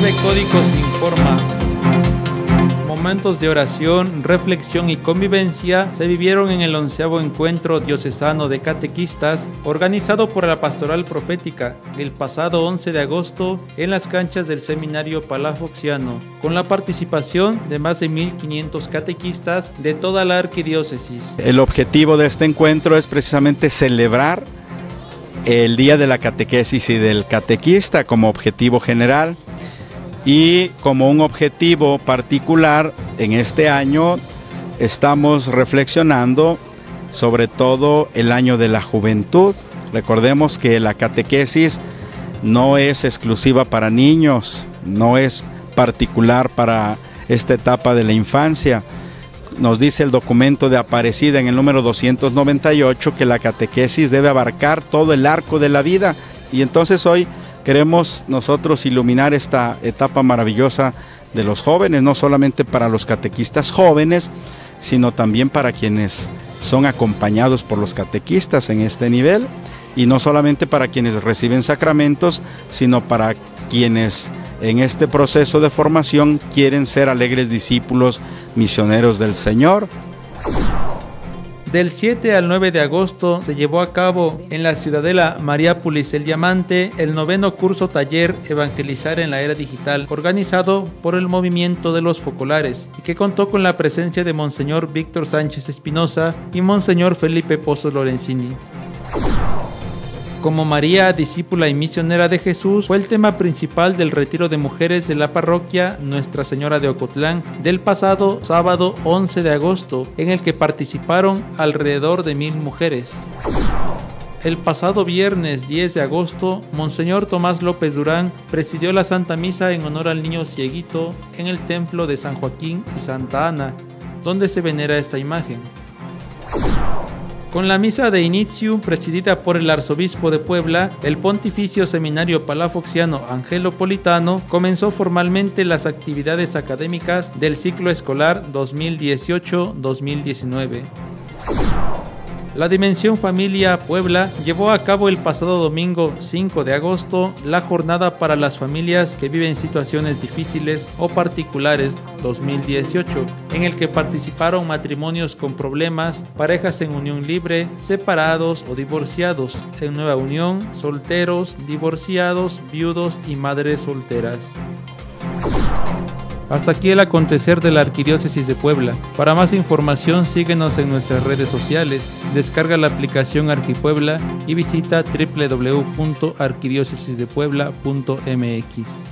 TV Códigos informa. Momentos de oración, reflexión y convivencia se vivieron en el onceavo encuentro diocesano de catequistas organizado por la Pastoral Profética el pasado 11 de agosto en las canchas del Seminario Palafoxiano, con la participación de más de 1.500 catequistas de toda la arquidiócesis. El objetivo de este encuentro es precisamente celebrar el Día de la Catequesis y del Catequista como objetivo general y como un objetivo particular en este año estamos reflexionando sobre todo el año de la juventud. Recordemos que la catequesis no es exclusiva para niños, no es particular para esta etapa de la infancia. Nos dice el documento de Aparecida en el número 298 que la catequesis debe abarcar todo el arco de la vida. Y entonces hoy Queremos nosotros iluminar esta etapa maravillosa de los jóvenes, no solamente para los catequistas jóvenes, sino también para quienes son acompañados por los catequistas en este nivel, y no solamente para quienes reciben sacramentos, sino para quienes en este proceso de formación quieren ser alegres discípulos misioneros del Señor. Del 7 al 9 de agosto se llevó a cabo en la ciudadela Mariápolis el Diamante el noveno curso taller Evangelizar en la Era Digital, organizado por el Movimiento de los Focolares, y que contó con la presencia de Monseñor Víctor Sánchez Espinosa y Monseñor Felipe Pozo Lorenzini. Como María, discípula y misionera de Jesús, fue el tema principal del retiro de mujeres de la parroquia Nuestra Señora de Ocotlán del pasado sábado 11 de agosto, en el que participaron alrededor de mil mujeres. El pasado viernes 10 de agosto, Monseñor Tomás López Durán presidió la Santa Misa en honor al niño cieguito en el templo de San Joaquín y Santa Ana, donde se venera esta imagen. Con la misa de inicio presidida por el arzobispo de Puebla, el Pontificio Seminario Palafoxiano Angelopolitano comenzó formalmente las actividades académicas del ciclo escolar 2018-2019. La Dimensión Familia Puebla llevó a cabo el pasado domingo 5 de agosto la jornada para las familias que viven situaciones difíciles o particulares 2018, en el que participaron matrimonios con problemas, parejas en unión libre, separados o divorciados, en nueva unión, solteros, divorciados, viudos y madres solteras. Hasta aquí el acontecer de la Arquidiócesis de Puebla. Para más información síguenos en nuestras redes sociales, descarga la aplicación Arquipuebla y visita www.arquidiócesisdepuebla.mx.